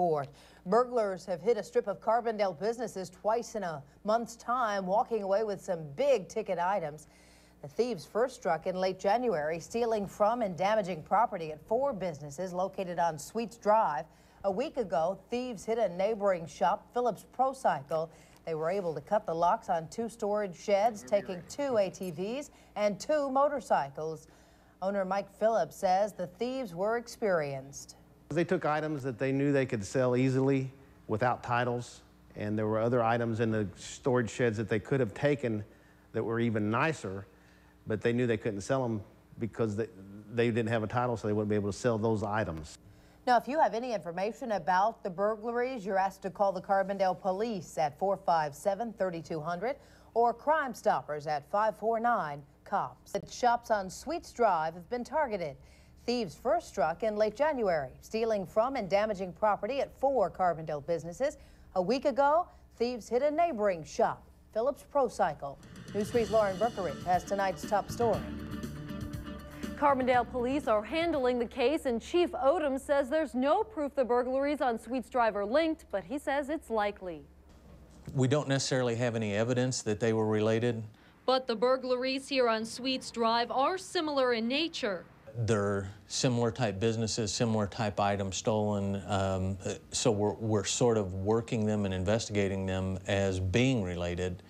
report. Burglars have hit a strip of Carbondale businesses twice in a month's time, walking away with some big ticket items. The thieves first struck in late January, stealing from and damaging property at four businesses located on Sweets Drive. A week ago, thieves hit a neighboring shop, Phillips Pro Cycle. They were able to cut the locks on two storage sheds, taking two ATVs and two motorcycles. Owner Mike Phillips says the thieves were experienced. They took items that they knew they could sell easily without titles, and there were other items in the storage sheds that they could have taken that were even nicer, but they knew they couldn't sell them because they, they didn't have a title, so they wouldn't be able to sell those items. Now, if you have any information about the burglaries, you're asked to call the Carbondale Police at 457 3200 or Crime Stoppers at 549 COPS. The shops on Sweets Drive have been targeted. Thieves first struck in late January, stealing from and damaging property at four Carbondale businesses. A week ago, thieves hit a neighboring shop, Phillips Pro Cycle. News 3's Lauren Berkerich has tonight's top story. Carbondale police are handling the case, and Chief Odom says there's no proof the burglaries on Sweets Drive are linked, but he says it's likely. We don't necessarily have any evidence that they were related. But the burglaries here on Sweets Drive are similar in nature. They're similar type businesses, similar type items stolen. Um, so we're, we're sort of working them and investigating them as being related.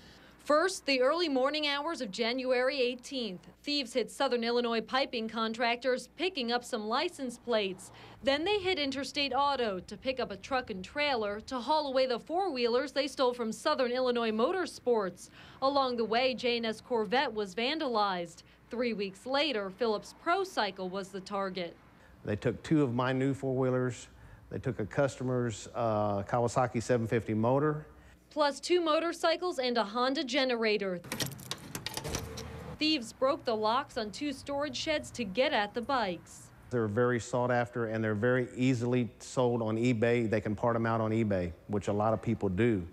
First, the early morning hours of January 18th. Thieves hit Southern Illinois piping contractors, picking up some license plates. Then they hit Interstate Auto to pick up a truck and trailer to haul away the four wheelers they stole from Southern Illinois Motorsports. Along the way, J&S Corvette was vandalized. Three weeks later, Phillips Pro Cycle was the target. They took two of my new four wheelers. They took a customer's uh, Kawasaki 750 motor plus two motorcycles and a Honda generator. Thieves broke the locks on two storage sheds to get at the bikes. They're very sought after and they're very easily sold on eBay. They can part them out on eBay, which a lot of people do.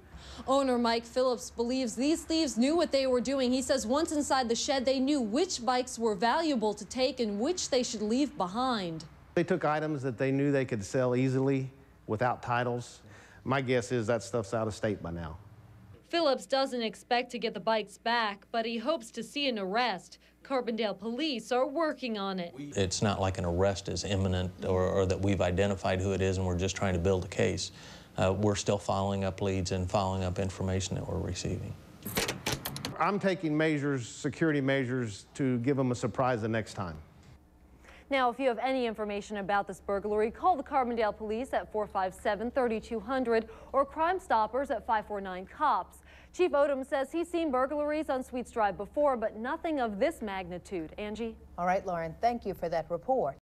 Owner Mike Phillips believes these thieves knew what they were doing. He says once inside the shed, they knew which bikes were valuable to take and which they should leave behind. They took items that they knew they could sell easily without titles my guess is that stuff's out of state by now. Phillips doesn't expect to get the bikes back, but he hopes to see an arrest. Carbondale police are working on it. It's not like an arrest is imminent or, or that we've identified who it is and we're just trying to build a case. Uh, we're still following up leads and following up information that we're receiving. I'm taking measures, security measures, to give them a surprise the next time. Now, if you have any information about this burglary, call the Carbondale Police at 457-3200 or Crime Stoppers at 549-COPS. Chief Odom says he's seen burglaries on Sweets Drive before, but nothing of this magnitude. Angie? All right, Lauren, thank you for that report.